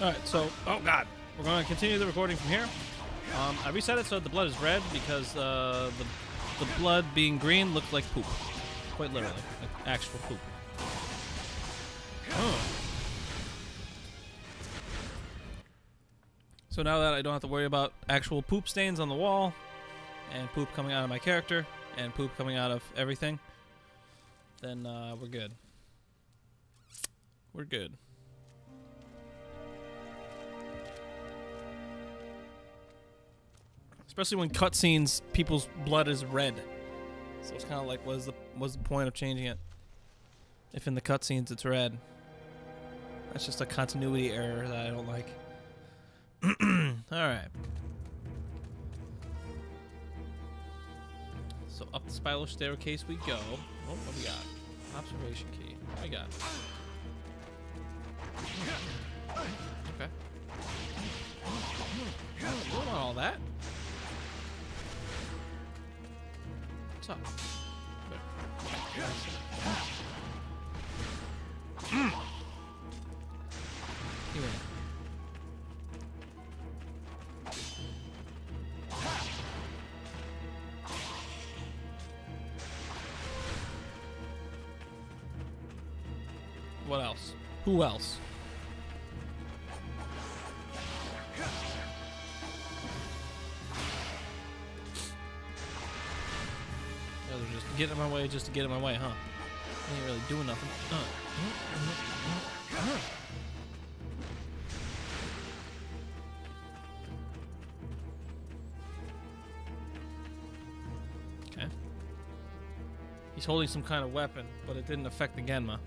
All right, so oh god, we're going to continue the recording from here. Um, I reset it so the blood is red because uh, the the blood being green looked like poop, quite literally, like actual poop. Oh. So now that I don't have to worry about actual poop stains on the wall, and poop coming out of my character, and poop coming out of everything, then uh, we're good. We're good. Especially when cutscenes, people's blood is red. So it's kind of like, what's the what's the point of changing it? If in the cutscenes it's red, that's just a continuity error that I don't like. All right. So up the spiral staircase we go. Oh, what we got? Observation key. What we got? Okay. You don't want all that. Me What else? Who else? Yeah, they're just getting in my way just to get in my way, huh? They ain't really doing nothing. Uh, uh, uh, uh. Okay. He's holding some kind of weapon, but it didn't affect the Genma.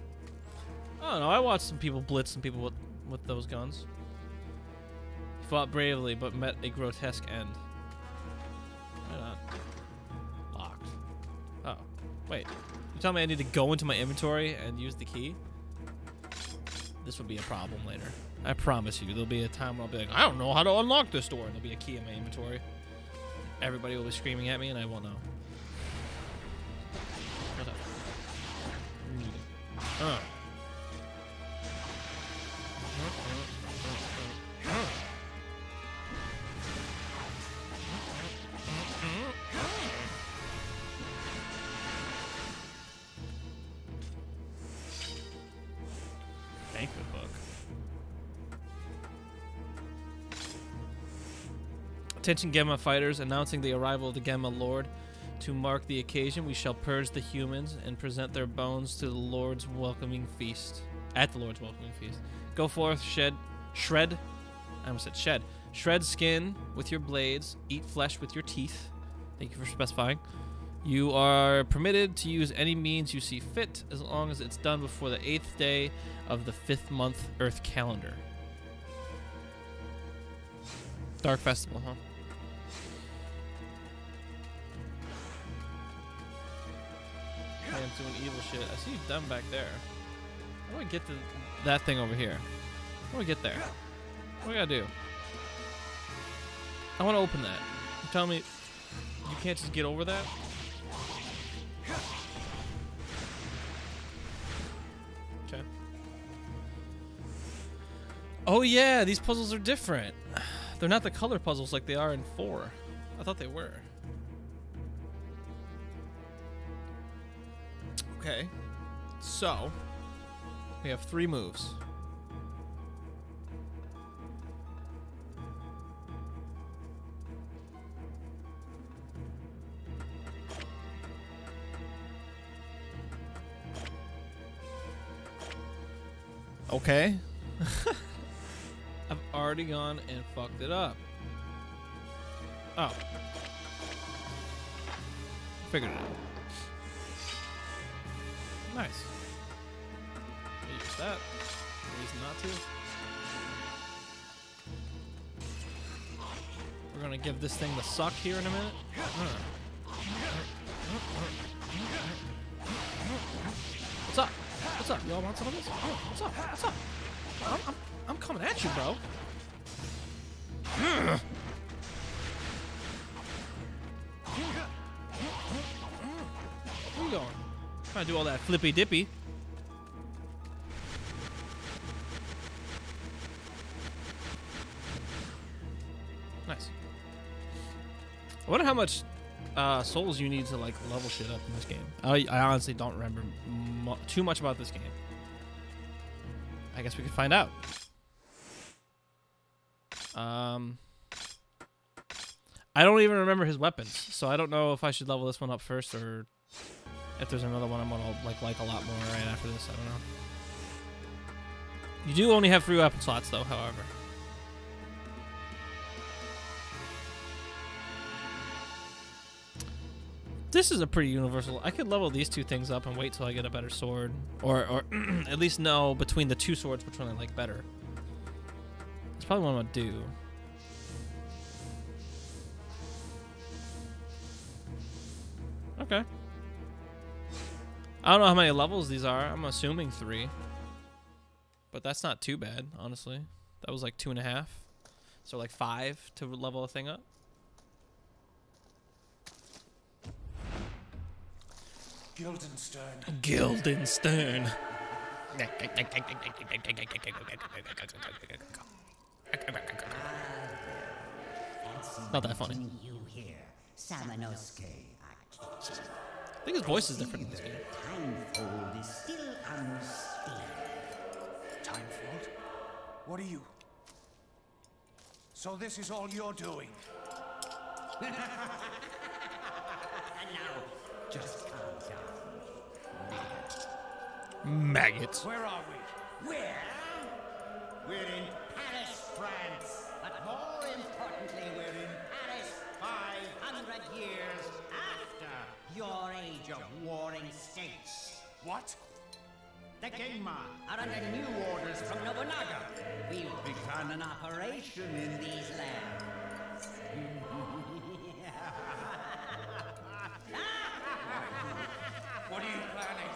I don't know. I watched some people blitz some people with, with those guns. He fought bravely, but met a grotesque end. Wait. You tell me I need to go into my inventory and use the key? This will be a problem later. I promise you. There'll be a time where I'll be like, I don't know how to unlock this door. And there'll be a key in my inventory. Everybody will be screaming at me and I won't know. Shut up. Uh. Attention Genma fighters, announcing the arrival of the Genma Lord. To mark the occasion, we shall purge the humans and present their bones to the Lord's welcoming feast. At the Lord's welcoming feast. Go forth, shed, shred. I almost said shed. Shred skin with your blades. Eat flesh with your teeth. Thank you for specifying. You are permitted to use any means you see fit as long as it's done before the eighth day of the fifth month Earth calendar. Dark Festival, huh? I am doing evil shit. I see them back there. How do I get to that thing over here? How do I get there? What do I gotta do? I want to open that. You tell me you can't just get over that? Okay. Oh yeah, these puzzles are different. They're not the color puzzles like they are in 4. I thought they were. Okay. So, we have three moves. Okay. I've already gone and fucked it up. Oh. Figured it out. Nice. Use that. Reason not to. We're gonna give this thing the suck here in a minute. What's up? What's up? Y'all want some of this? Oh, what's up? What's up? I'm, I'm, I'm coming at you, bro. gonna do all that flippy dippy. Nice. I wonder how much uh, souls you need to like level shit up in this game. I, I honestly don't remember mu too much about this game. I guess we could find out. Um, I don't even remember his weapons, so I don't know if I should level this one up first or if there's another one I'm gonna like like a lot more right after this. I don't know. You do only have three weapon slots though, however. This is a pretty universal. I could level these two things up and wait till I get a better sword, or or at least know between the two swords which one I like better. That's probably what I'm gonna do. Okay. I don't know how many levels these are. I'm assuming three. But that's not too bad, honestly. That was like two and a half. So like five to level a thing up. Guildenstern. Guildenstern. Not that funny. You here, Samanosuke Akechi. I think his voice is different in this game. Timefold is still. Timefold? What are you? So this is all you're doing? And now, just calm down. Maggots. Where are we? Where? We're in Paris, France. But more importantly, we're in Paris 500 years your age of warring states. What? The Genma are under new orders from Nobunaga. We've begun an operation in these lands. What are you planning?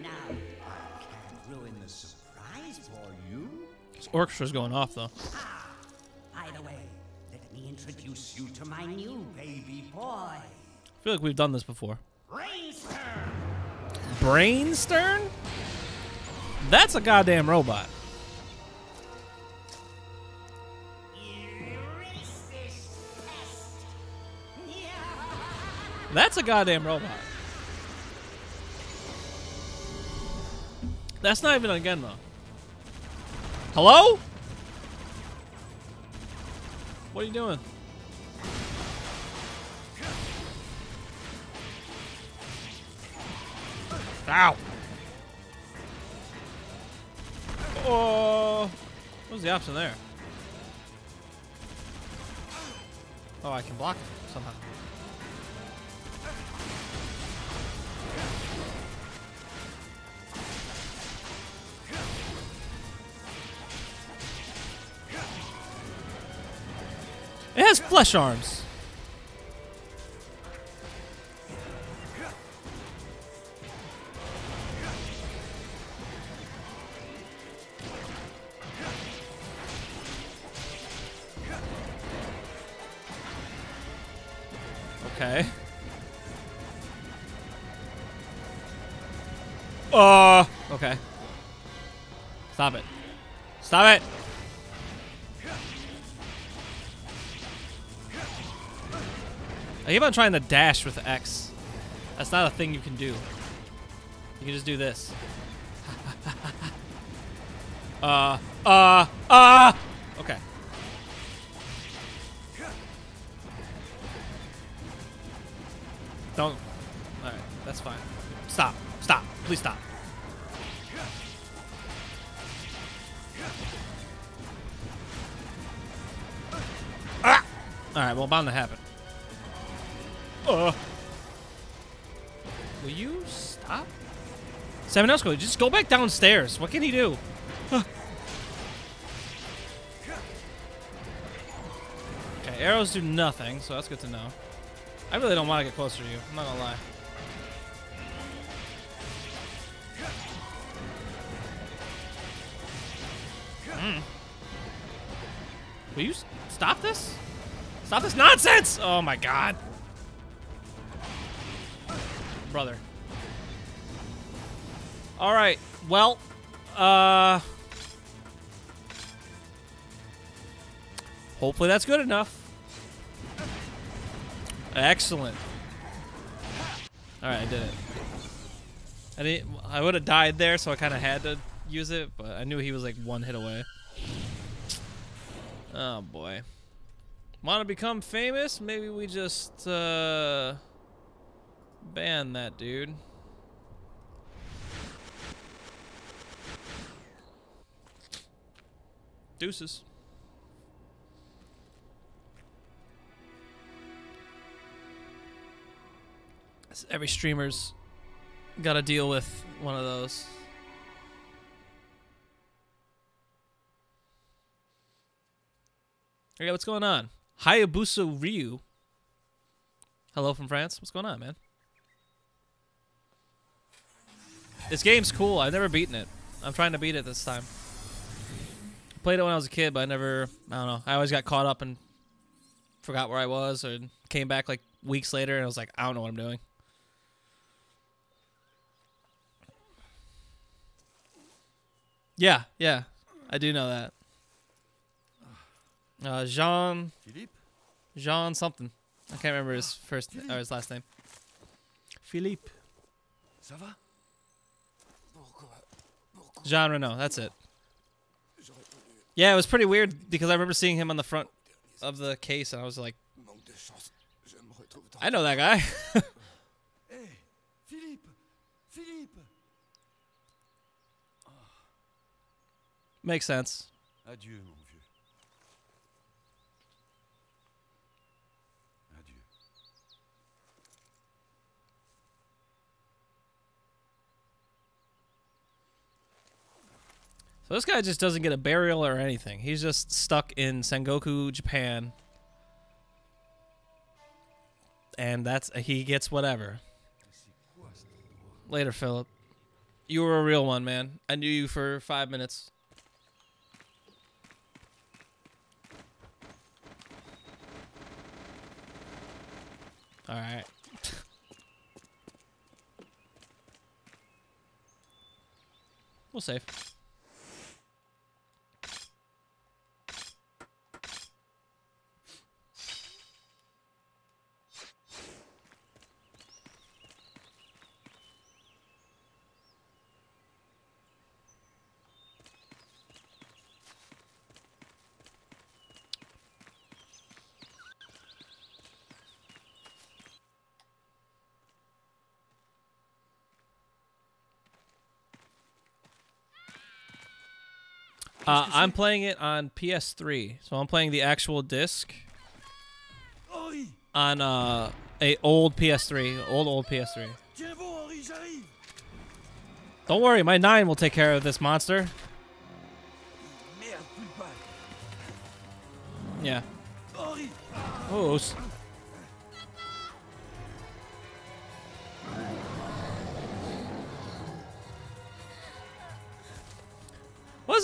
Now, I can't ruin the surprise for you. This orchestra's going off though. Ah, by the way, let me introduce you to my new baby boy, I feel like we've done this before. Rainstern. Brainstern? That's a goddamn robot. Erase this test. That's a goddamn robot. That's not even again though. Hello? What are you doing? Ow! Oh, what was the option there? Oh, I can block it somehow. It has flesh arms. Keep on trying to dash with X. That's not a thing you can do. You can just do this. uh, uh, uh! Okay. Don't. Alright, that's fine. Stop. Stop. Please stop. Ah! Alright, well, bound to happen. Uh. Will you stop? Samanosco, just go back downstairs. What can he do? Huh. okay, arrows do nothing, so that's good to know. I really don't want to get closer to you. I'm not gonna lie. Mm. Will you stop this? Stop this nonsense! Oh my god. Brother. Alright, well, uh... Hopefully that's good enough. Excellent. All right, I did it. I didn't. I would have died there, so I kind of had to use it, but I knew he was like one hit away. Oh boy. Want to become famous? Maybe we just uh, ban that dude. Deuces. Every streamer's got to deal with one of those. Okay, what's going on? Hayabusa Ryu. Hello from France. What's going on, man? This game's cool. I've never beaten it. I'm trying to beat it this time. I Played it when I was a kid, but I never. I don't know. I always got caught up and forgot where I was, or came back like weeks later, and I was like, I don't know what I'm doing. Yeah, yeah, I do know that. Uh, Jean, Philippe Jean something. I can't remember his first or his last name. Philippe. Ça va Jean Reno. That's it. Yeah, it was pretty weird because I remember seeing him on the front of the case, and I was like, Manque de chance. Je me retrouve dans... I know that guy. Hé Philippe Philippe Makes sense. Adieu, mon vieux. Adieu. So this guy just doesn't get a burial or anything. He's just stuck in Sengoku, Japan. And that's he gets whatever. Later, Philip. You were a real one, man. I knew you for five minutes. All right. we'll save. Uh, I'm playing it on PS3, so I'm playing the actual disc on uh, a old PS3, old old PS3. Tiens bon, Henri, j'arrive Don't worry, my nine will take care of this monster. Merde, plus de balles. Yeah. Oh.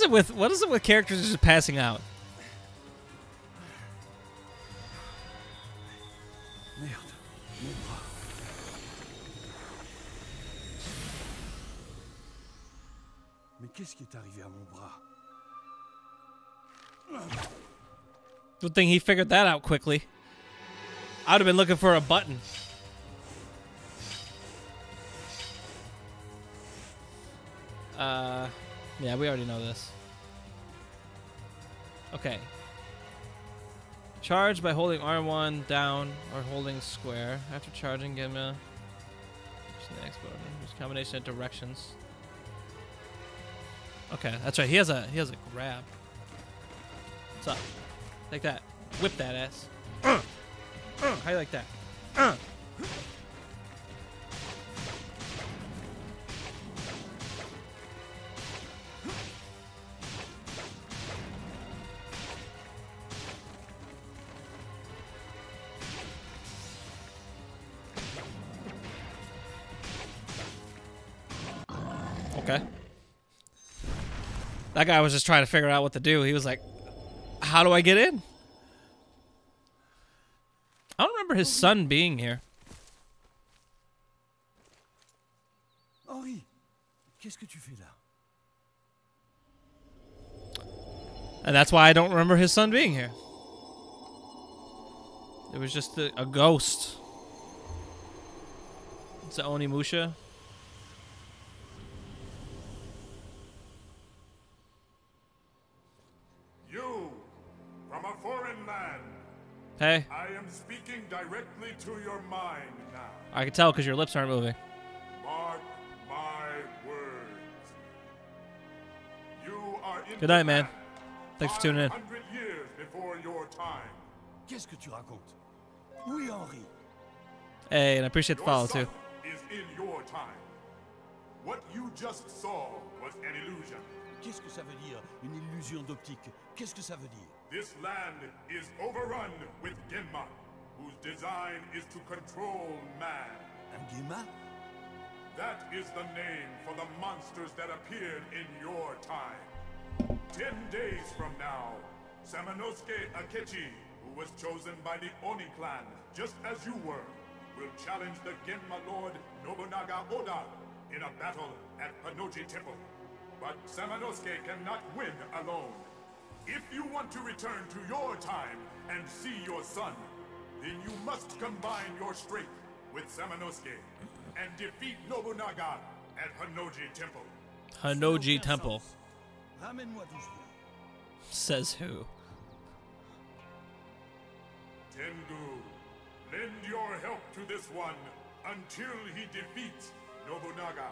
Is it with what is it with characters just passing out? Merde, mon bras. Mais qu'est-ce qui est arrivé à mon bras Good thing he figured that out quickly. I'd have been looking for a button. Uh, yeah, we already know this. Okay. Charge by holding R1 down or holding square. After charging, give me a next button. Use combination of directions. Okay, that's right. He has a he has a grab. What's up? Like that. Whip that ass. Uh, uh, how you like that? Uh. That guy was just trying to figure out what to do. He was like, "How do I get in?" I don't remember his son being here. Henri Qu'est-ce que tu fais là And that's why I don't remember his son being here. It was just a, a ghost. It's a Onimusha. Hey, I am speaking directly to your mind now. I can tell because your lips aren't moving. Mark my words. You are in Good night, man. Thanks for tuning in. 500 years before your time. Qu'est-ce que tu racontes Oui, Henri. Hey, and I appreciate the Your follow too. is in your time. What you just saw was an illusion. Qu'est-ce que ça veut dire, une illusion d'optique Qu'est-ce que ça veut dire This land is overrun with Genma, whose design is to control man. And Genma? That is the name for the monsters that appeared in your time. Ten days from now, Samanosuke Akechi, who was chosen by the Oni clan, just as you were, will challenge the Genma Lord Nobunaga Oda in a battle at Honnoji Temple. But Samanosuke cannot win alone. If you want to return to your time and see your son, then you must combine your strength with Samanosuke and defeat Nobunaga at Honnoji Temple. Honnoji Temple. sens. Ramène-moi d'où je viens. Says who? Tengu, lend your help to this one until he defeats Nobunaga.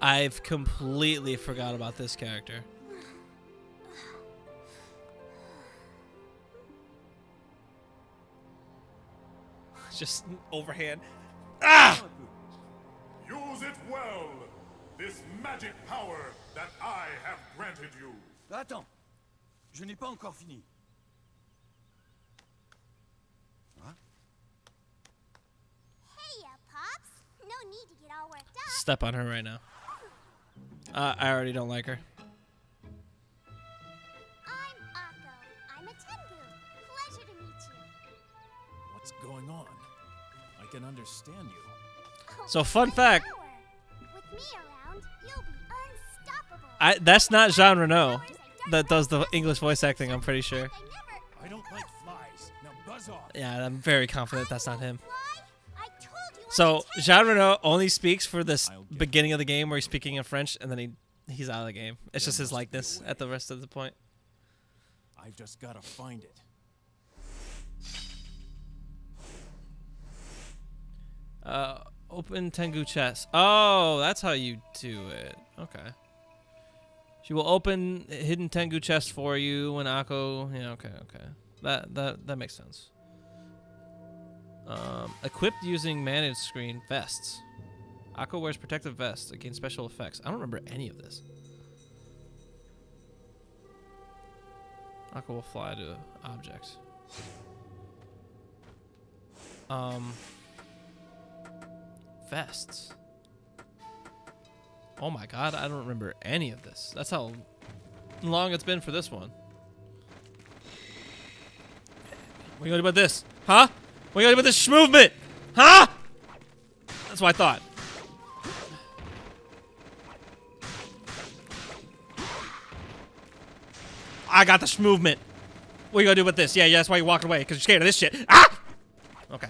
I've completely forgot about this character. Just overhand. Ah! Use it well, this magic power that I have granted you. Attends, je n'ai pas encore fini. Hey, uh, Pops. No need to get all worked up. Step on her right now. Uh, I already don't like her. I'm Akko. I'm a Tengu. Pleasure to meet you. What's going on? I can understand you. Oh, So, fun fact. With me around, you'll be unstoppable. I that's not Jean Reno Powers I that does the English voice acting. I'm pretty sure. I don't like flies. Now buzz off. Yeah, I'm very confident that's not him. fly. I told you I'm So. Jean Reno only speaks for this beginning of the game where he's speaking in French, and then he he's out of the game. It's There just his must be a likeness at the rest of the point. I've just gotta find it. Uh, open Tengu chest. Oh, that's how you do it. Okay. She will open hidden Tengu chest for you when Akko. Yeah. Okay. Okay. That that that makes sense. Um, equipped using managed screen vests. Akko wears protective vests against special effects. I don't remember any of this. Akko will fly to objects. Um, vests. Oh my god, I don't remember any of this. That's how long it's been for this one. What are you gonna do about this? Huh? What are you gonna do about this movement? Huh? That's what I thought. I got this movement. What are you gonna do with this? Yeah, yeah, that's why you're walking away, because you're scared of this shit. Ah! Okay.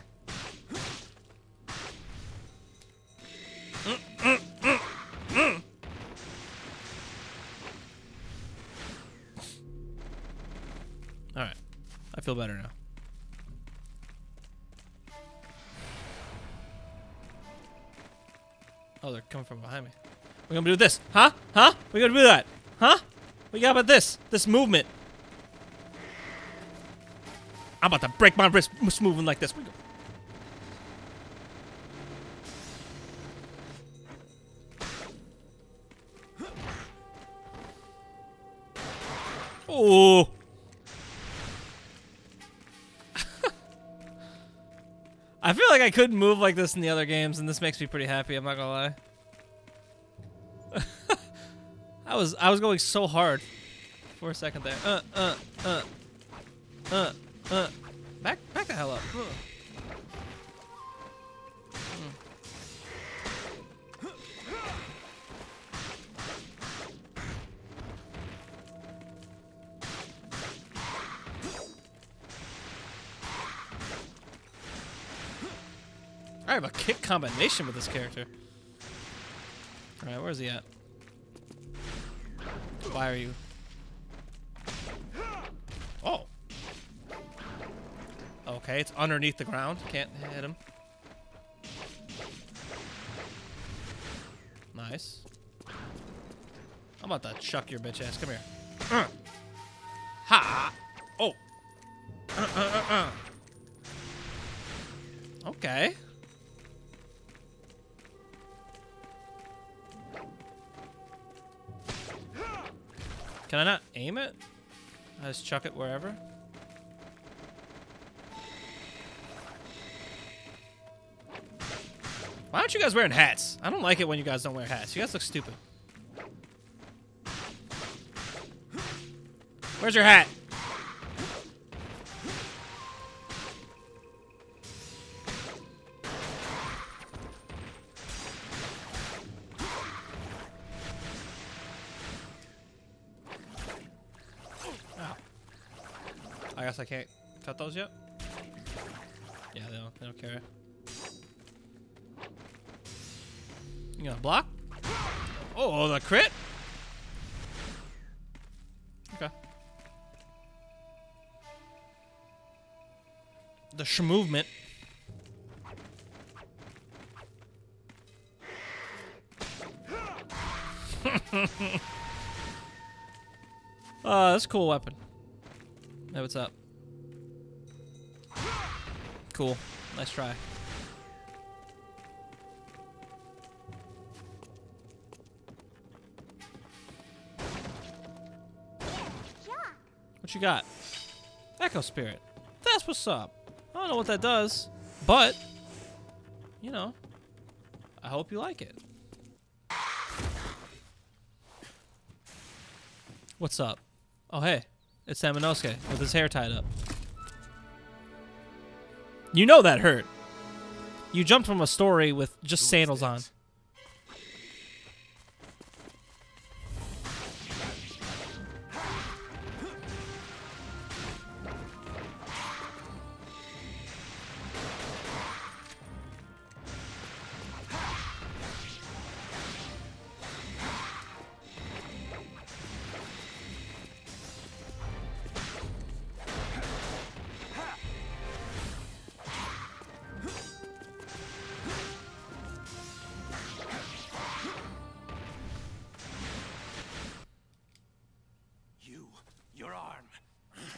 From behind me. Are gonna do this? Huh? Huh? We're gonna do that? Huh? We got about this? This movement. I'm about to break my wrist moving like this. We go. Oh. I feel like I couldn't move like this in the other games, and this makes me pretty happy. I'm not gonna lie. I was I was going so hard for a second there. Uh uh uh uh uh. Back back the hell up. Ugh. I have a kick combination with this character. Alright, where's he at? Are you? Oh. Okay, it's underneath the ground. Can't hit him. Nice. I'm about to chuck your bitch ass. Come here. Uh. Ha! Oh. Uh, uh. Okay. Just chuck it wherever? Why aren't you guys wearing hats? I don't like it when you guys don't wear hats. You guys look stupid. Where's your hat? Cut those yet. Yeah, they don't. They don't care. You gonna block? Oh, the crit. Okay. The sh movement. uh, that's a cool weapon. Hey, what's up? Cool. Nice try. What you got? Echo Spirit. That's what's up. I don't know what that does, but, you know, I hope you like it. What's up? Oh, hey. It's Samanosuke with his hair tied up. You know that hurt. You jumped from a story with just sandals on.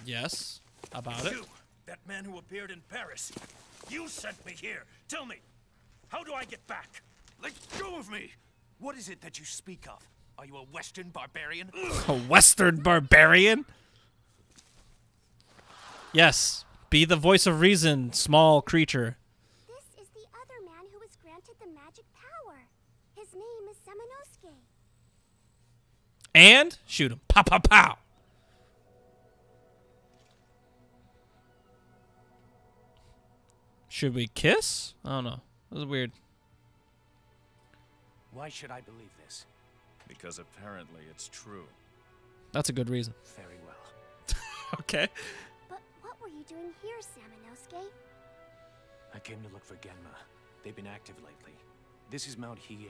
Yes. About it. You, that man who appeared in Paris. You sent me here. Tell me, how do I get back? Let go of me. What is it that you speak of? Are you a Western barbarian? A Western barbarian? Yes. Be the voice of reason, small creature. This is the other man who was granted the magic power. His name is Samanosuke. And shoot him. Pow, pow, pow. Should we kiss? I don't know. This is weird. Why should I believe this? Because apparently it's true. That's a good reason. Very well. Okay. But what were you doing here, Samanosuke? I came to look for Genma. They've been active lately. This is Mount Hiei.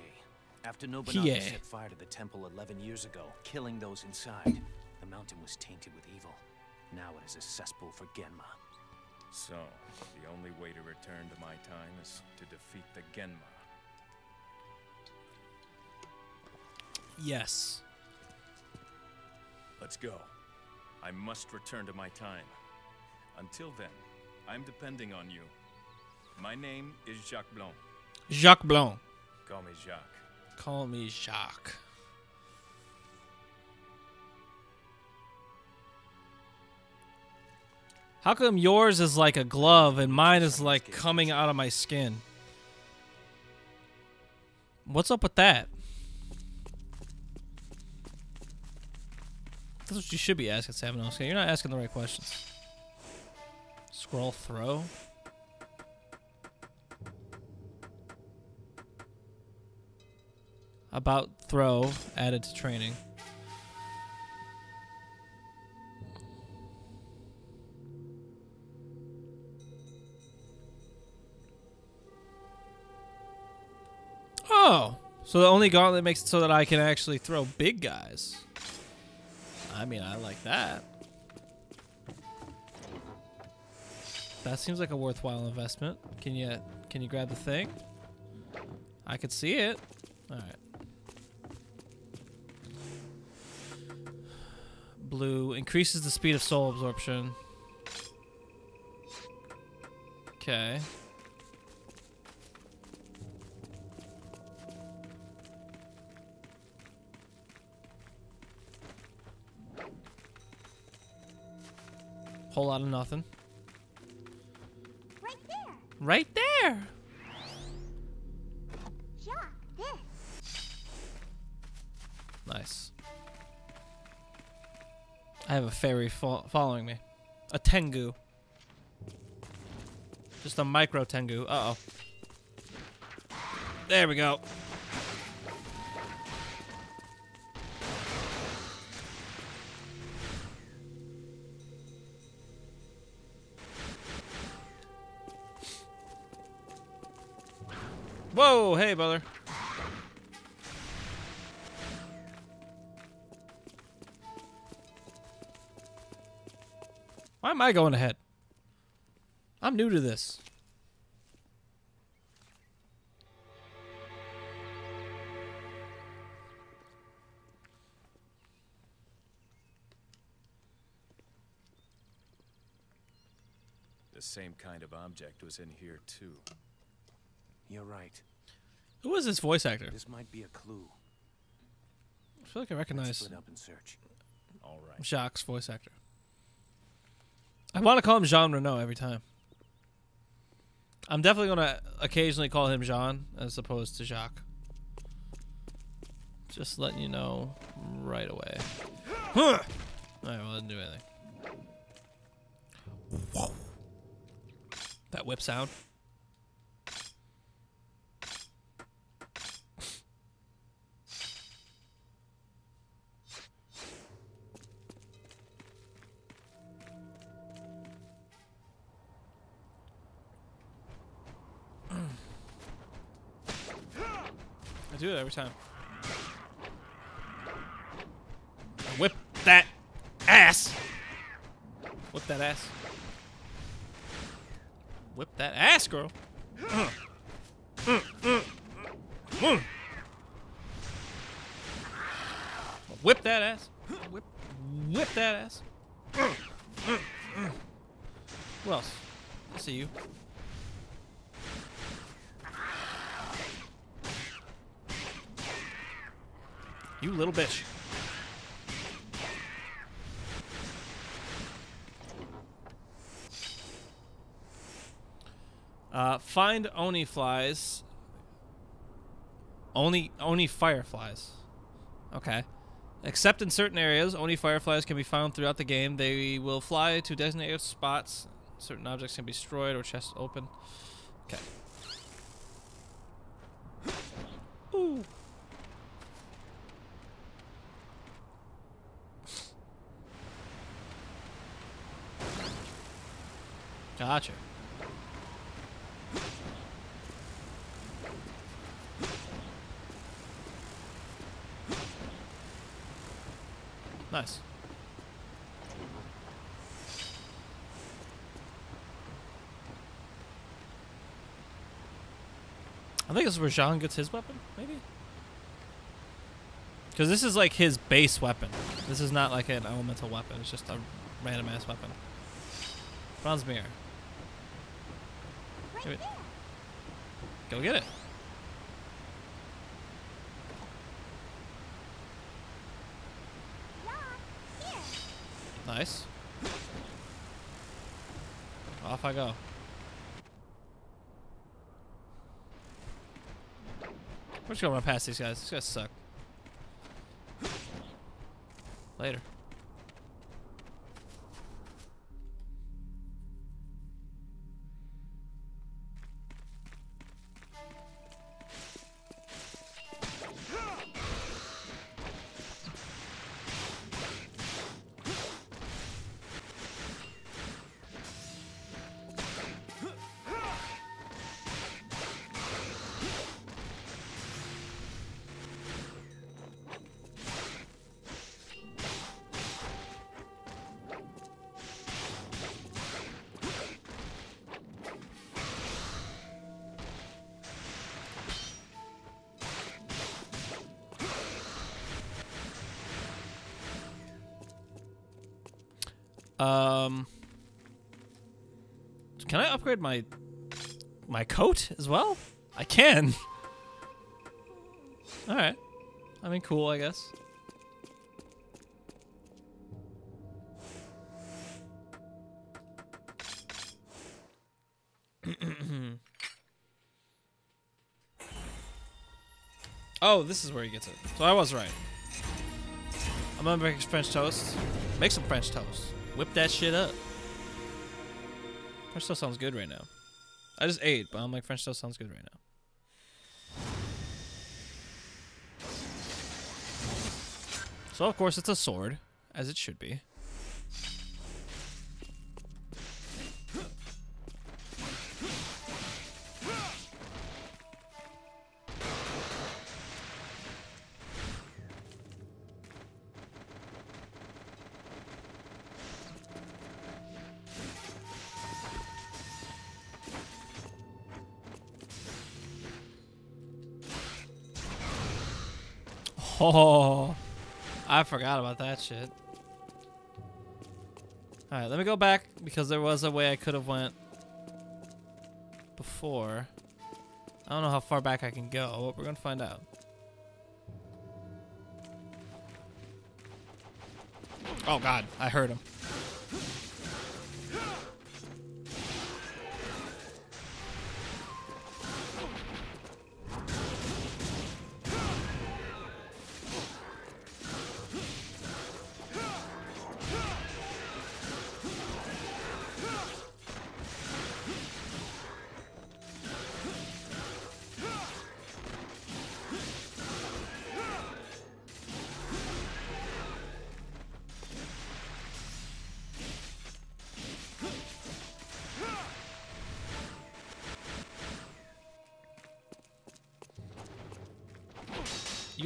After Nobunaga Hiei. set fire to the temple 11 years ago, killing those inside, the mountain was tainted with evil. Now it is a cesspool for Genma. So, the only way to return to my time is to defeat the Genma. Yes. Let's go. I must return to my time. Until then, I'm depending on you. My name is Jacques Blanc. Jacques Blanc. Call me Jacques. Call me Jacques. How come yours is like a glove and mine is like coming out of my skin? What's up with that? That's what you should be asking, Samanosuke. You're not asking the right questions. Scroll throw. About throw added to training. Oh, so the only gauntlet makes it so that I can actually throw big guys. I mean, I like that. That seems like a worthwhile investment. Can you can you grab the thing? I could see it. All right. Blue increases the speed of soul absorption. Okay. Whole lot of nothing. Right there. Right there. Jock, this. Nice. I have a fairy fo following me. A Tengu. Just a micro Tengu. Uh oh. There we go. Hey, brother. Why am I going ahead? I'm new to this. The same kind of object was in here too. You're right. Who was this voice actor? This might be a clue. I feel like I recognize split up and search. All right. Jacques' voice actor. I want to call him Jean Reno every time. I'm definitely going to occasionally call him Jean as opposed to Jacques. Just letting you know right away. Huh! Alright, well, I didn't do anything. That whip sound. Do it every time. Whip that ass. Whip that ass. Whip that ass, girl. Whip that ass. Whip, whip that ass. Who else? I see you. You little bitch. Uh, find Oni flies. Only Oni fireflies. Okay. Except in certain areas, Oni fireflies can be found throughout the game. They will fly to designated spots. Certain objects can be destroyed or chests open. Okay. Ooh. Gotcha. Nice. I think this is where Jean gets his weapon, maybe? Because this is like his base weapon. This is not like an elemental weapon. It's just a random ass weapon. Bronze mirror. Give it. Go get it. Nice. Off I go. We're just gonna run past these guys. These guys suck. Later. Um, can I upgrade my my coat as well? I can. All right. I mean, cool, I guess. oh, this is where he gets it. So I was right. I'm gonna make French toast. Make some French toast. Whip that shit up. French toast sounds good right now. I just ate, but I'm like French toast sounds good right now. So of course it's a sword, as it should be. Oh, I forgot about that shit. All right, let me go back because there was a way I could have went before. I don't know how far back I can go, but we're gonna find out. Oh god, I heard him.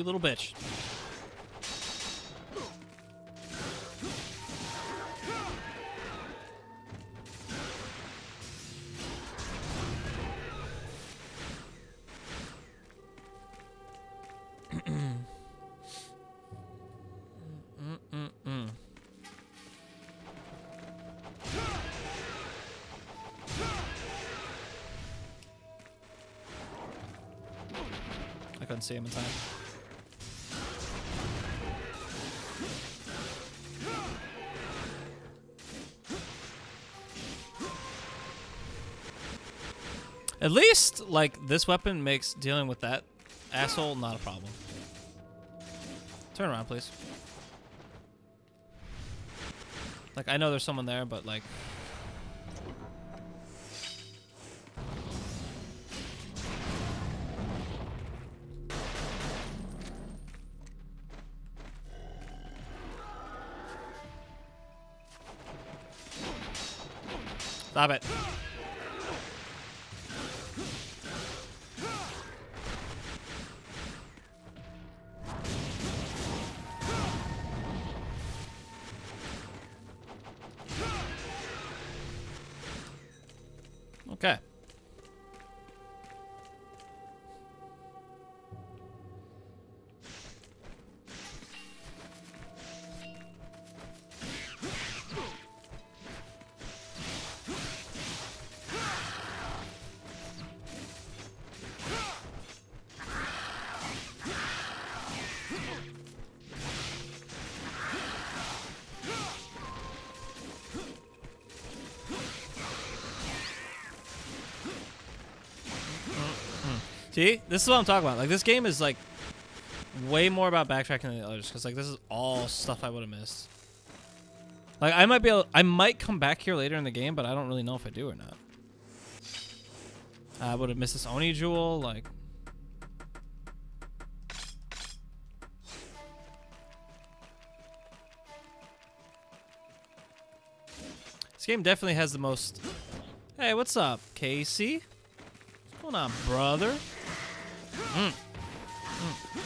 Little bitch. I couldn't see him in time. At least, like, this weapon makes dealing with that asshole not a problem. Turn around, please. Like, I know there's someone there, but, like... Stop it. See, this is what I'm talking about. Like, this game is like way more about backtracking than the others, because like this is all stuff I would have missed. Like, I might be able, I might come back here later in the game, but I don't really know if I do or not. I would have missed this Oni jewel, like. This game definitely has the most. Hey, what's up, Casey? Going on, brother? Mm.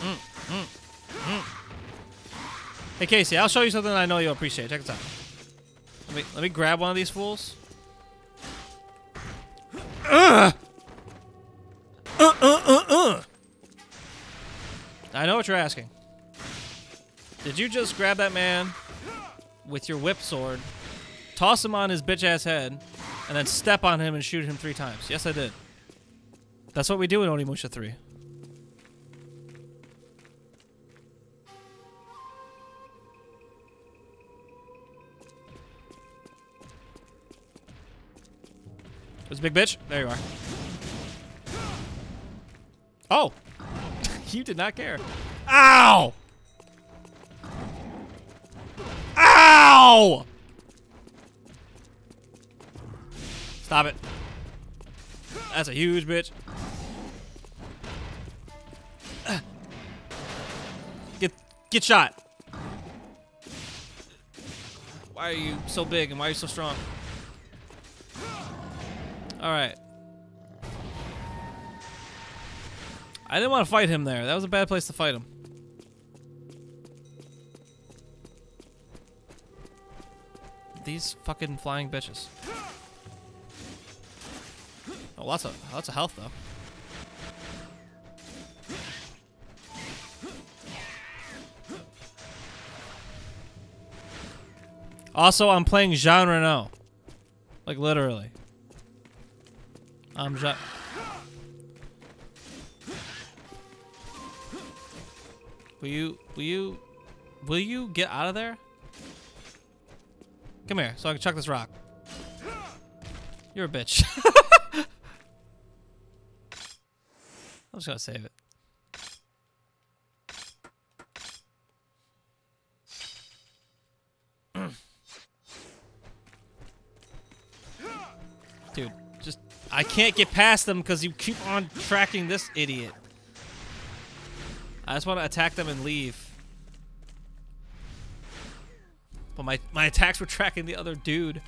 Mm, mm, mm, hey Casey, I'll show you something I know you'll appreciate. Check this out. Let me let me grab one of these fools. Uh, uh, uh, uh. I know what you're asking. Did you just grab that man with your whip sword toss him on his bitch ass head, and then step on him and shoot him three times. Yes, I did. That's what we do in Onimusha 3. Where's the big bitch? There you are. Oh! you did not care. Ow! Ow! Stop it. That's a huge bitch. Get shot. Why are you so big and why are you so strong? All right. I didn't want to fight him there. That was a bad place to fight him. These fucking flying bitches. Oh, lots of lots of health though. Also, I'm playing Jean Reno. Like literally. I'm Jean. Will you will you will you get out of there? Come here, so I can chuck this rock. You're a bitch. I'm just gonna save it. I can't get past them because you keep on tracking this idiot. I just want to attack them and leave. But my, my attacks were tracking the other dude.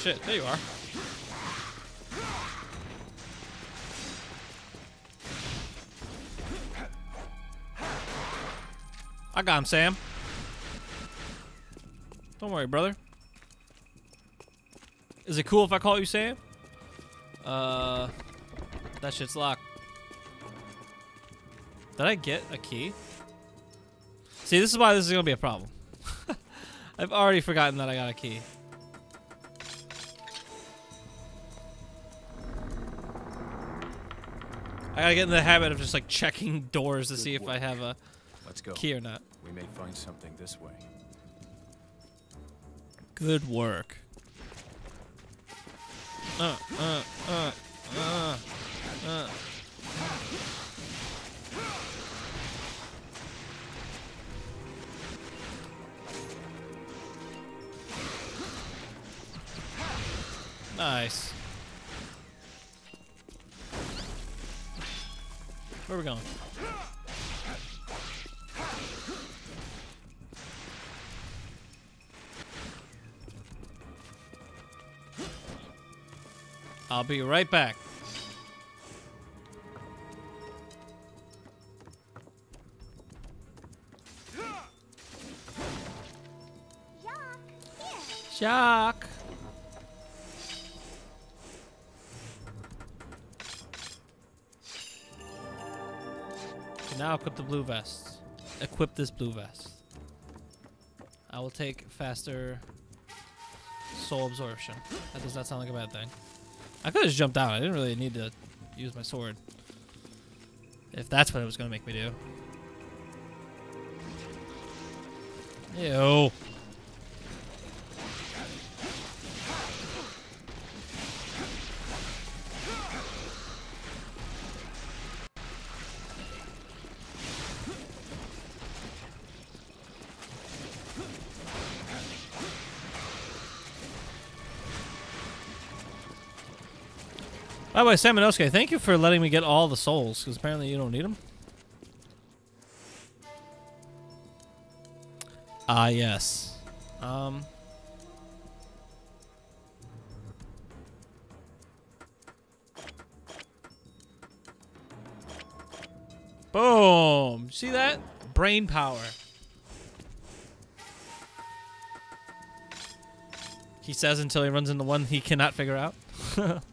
Shit, there you are. I got him, Sam. Don't worry, brother. Is it cool if I call you Sam? Uh, that shit's locked. Did I get a key? See, this is why this is gonna be a problem. I've already forgotten that I got a key. I gotta get in the habit of just like checking doors to see if I have a Let's go. key or not. We may find something this way. Good work. Uh, uh, uh, uh, uh. Nice. Where are we going? I'll be right back. Shock. Now equip the blue vest. Equip this blue vest. I will take faster soul absorption. That does not sound like a bad thing. I could have just jumped out. I didn't really need to use my sword. If that's what it was going to make me do. Ew. By the way, Samanosuke, thank you for letting me get all the souls, because apparently you don't need them. Ah, yes. Um. Boom! See that? Brain power. He says until he runs into one he cannot figure out.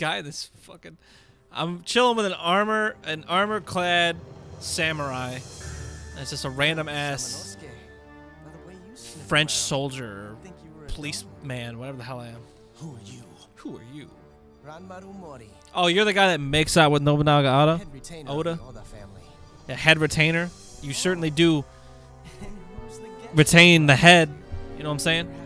guy, this fucking. I'm chilling with an armor, an armor clad samurai. It's just a random ass Samanosuke, by the way you sniff French soldier, think you were a policeman, whatever the hell I am. Who are you? Who are you? Oh, you're the guy that makes out with Nobunaga Oda? Oda? the Oda family. The head retainer? You certainly do And who's the guest? retain the head. You know what I'm saying?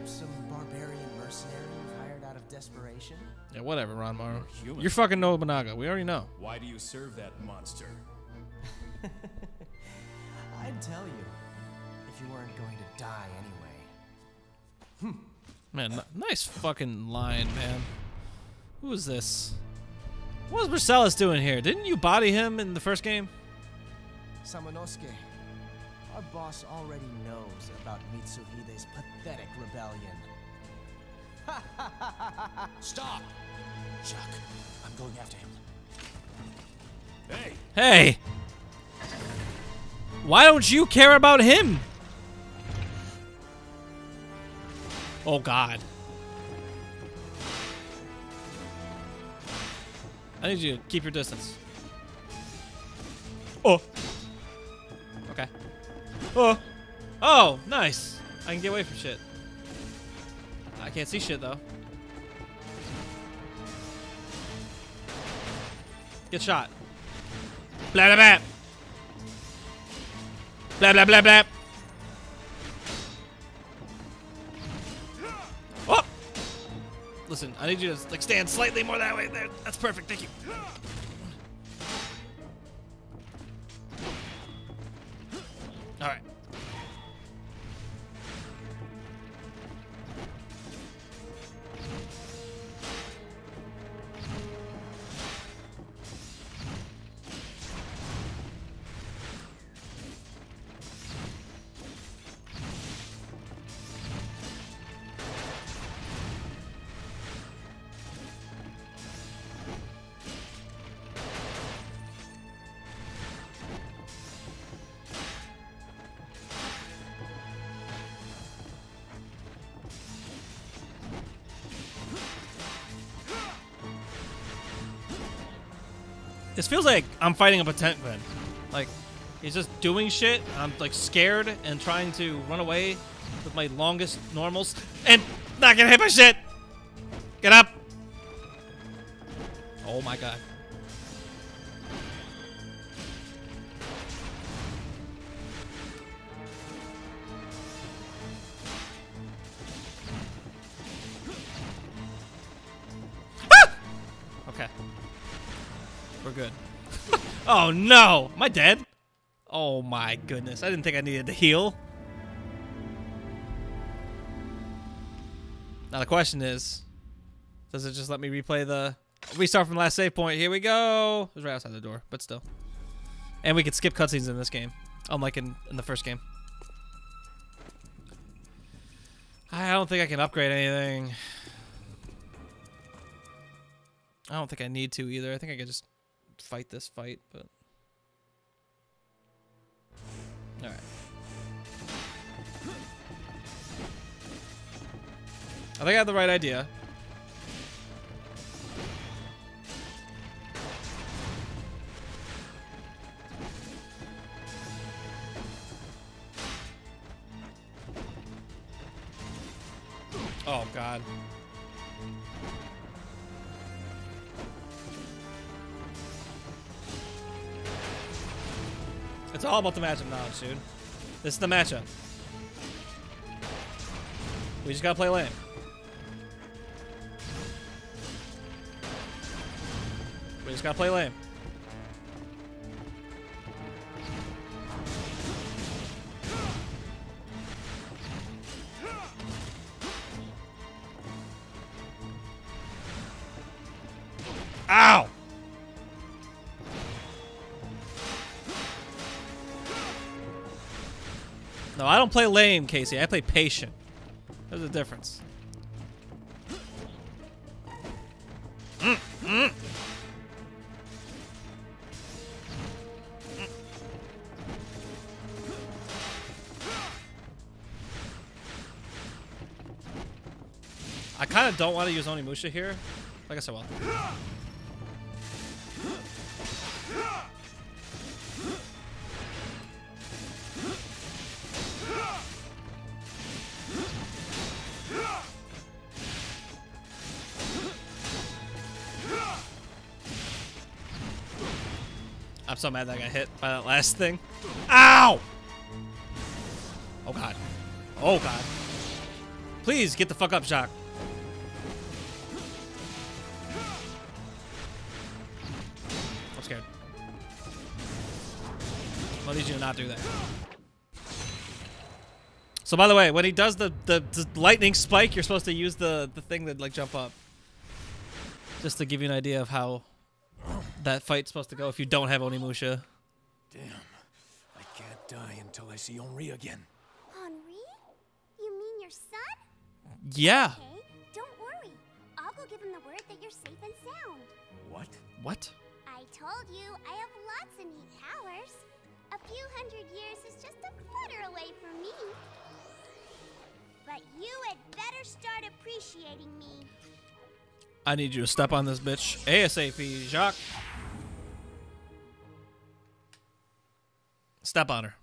Whatever, Ranmaru. human. You're fucking Nobunaga. We already know. Why do you serve that monster? I'd tell you, if you weren't going to die anyway. Hmm. Man, n- nice fucking line, man. Who is this? What's Marcellus doing here? Didn't you body him in the first game? Samanosuke, our boss already knows about Mitsuhide's pathetic rebellion. Stop! Chuck, I'm going after him. Hey, Hey! Why don't you care about him? Oh, God. I need you to keep your distance. Oh. Okay. Oh. Oh, nice. I can get away from shit. I can't see shit, though. Get shot. Blah, blah, blah. Blah, blah, blah, blah. Oh! Listen, I need you to like stand slightly more that way. There, that's perfect. Thank you. All right. This feels like I'm fighting a Potemkin. Like, he's just doing shit. I'm like scared and trying to run away with my longest normals and not getting hit by shit. Oh no! Am I dead? Oh my goodness. I didn't think I needed to heal. Now the question is, does it just let me replay the restart from the last save point? Here we go. It was right outside the door, but still. And we can skip cutscenes in this game, unlike in, in the first game. I don't think I can upgrade anything. I don't think I need to either. I think I could just fight this fight, but. Alright. I think I have the right idea. Oh, God. It's all about the matchup knowledge, dude. This is the matchup. We just gotta play lane. We just gotta play lane. Play lame, Casey. I play patient. There's a difference. Mm, mm. I kind of don't want to use Onimusha here. Like I said, I'm so mad that I got hit by that last thing. Ow! Oh god. Oh god. Please get the fuck up, Jacques. I'm scared. I need you to not do that. So by the way, when he does the, the, the lightning spike, you're supposed to use the, the thing that like jump up. Just to give you an idea of how that fight's supposed to go if you don't have Onimusha. Damn. I can't die until I see Henri again. Henri? You mean your son? Yeah. Okay, don't worry. I'll go give him the word that you're safe and sound. What? What? I told you, I have lots of neat powers. A few hundred years is just a flutter away from me. But you had better start appreciating me. I need you to step on this bitch ASAP, Jacques. Step on her.